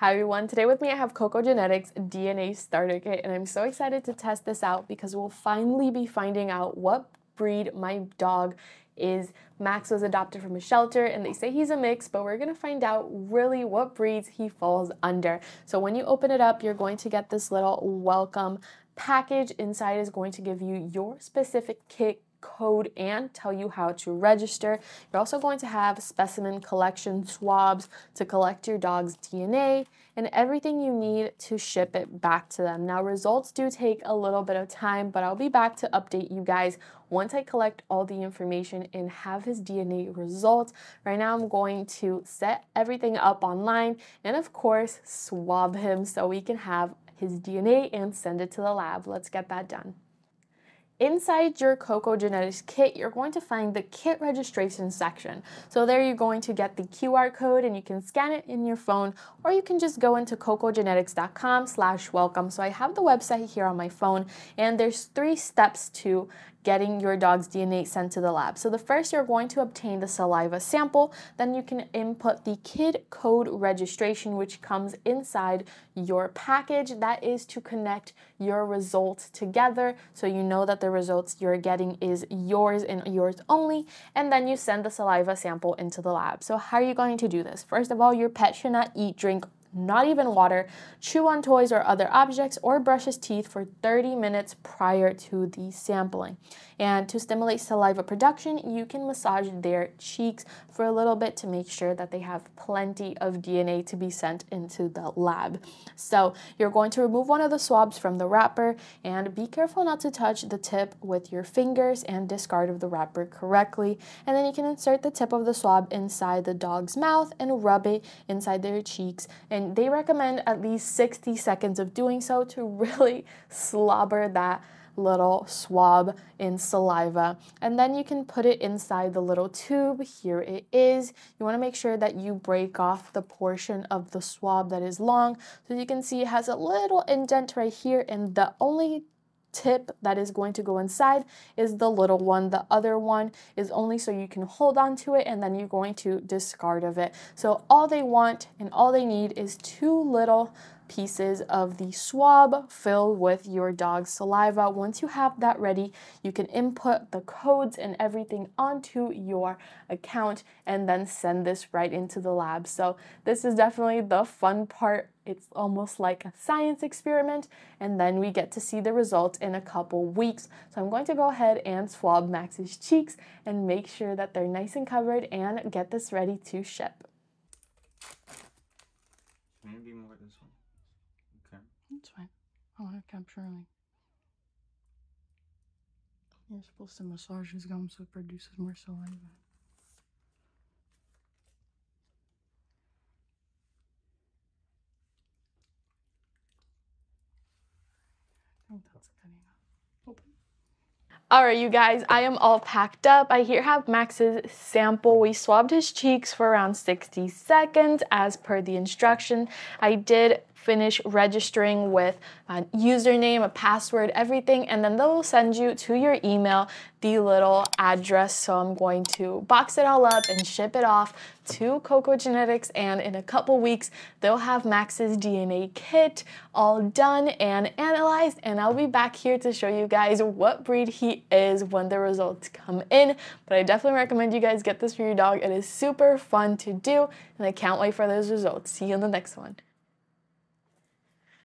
Hi everyone, today with me I have Koko Genetics DNA Starter Kit and I'm so excited to test this out because we'll finally be finding out what breed my dog is. Max was adopted from a shelter and they say he's a mix, but we're gonna find out really what breeds he falls under. So when you open it up, you're going to get this little welcome package. Inside is going to give you your specific kit code and tell you how to register. You're also going to have specimen collection swabs to collect your dog's DNA and everything you need to ship it back to them. Now, results do take a little bit of time, but I'll be back to update you guys once I collect all the information and have his DNA results. Right now, I'm going to set everything up online and, of course, swab him so we can have his DNA and send it to the lab. Let's get that done. Inside your Koko Genetics kit, you're going to find the kit registration section. So there you're going to get the QR code and you can scan it in your phone or you can just go into kokogenetics.com slash welcome. So I have the website here on my phone and there's three steps to getting your dog's DNA sent to the lab. So the first, you're going to obtain the saliva sample. Then you can input the kid code registration, which comes inside your package. That is to connect your results together so you know that the results you're getting is yours and yours only. And then you send the saliva sample into the lab. So how are you going to do this? First of all, your pet should not eat, drink, not even water, chew on toys or other objects, or brush his teeth for 30 minutes prior to the sampling. And to stimulate saliva production, you can massage their cheeks for a little bit to make sure that they have plenty of DNA to be sent into the lab. So you're going to remove one of the swabs from the wrapper and be careful not to touch the tip with your fingers and discard of the wrapper correctly. And then you can insert the tip of the swab inside the dog's mouth and rub it inside their cheeks and and they recommend at least 60 seconds of doing so to really slobber that little swab in saliva. And then you can put it inside the little tube. Here it is. You want to make sure that you break off the portion of the swab that is long so you can see it has a little indent right here and the only tip that is going to go inside is the little one. The other one is only so you can hold on to it and then you're going to discard of it. So all they want and all they need is two little pieces of the swab filled with your dog's saliva. Once you have that ready, you can input the codes and everything onto your account and then send this right into the lab. So this is definitely the fun part. It's almost like a science experiment and then we get to see the results in a couple weeks. So I'm going to go ahead and swab Max's cheeks and make sure that they're nice and covered and get this ready to ship. Maybe more. Okay. That's fine. Oh, I want to capture like. You're supposed to massage his gum so it produces more saliva. All right, you guys, I am all packed up. I here have Max's sample. We swabbed his cheeks for around 60 seconds as per the instruction. I did finish registering with a username, a password, everything, and then they'll send you to your email the little address. So I'm going to box it all up and ship it off to Koko Genetics, and in a couple weeks, they'll have Max's DNA kit all done and analyzed, and I'll be back here to show you guys what breed he is when the results come in. But I definitely recommend you guys get this for your dog. It is super fun to do, and I can't wait for those results. See you in the next one.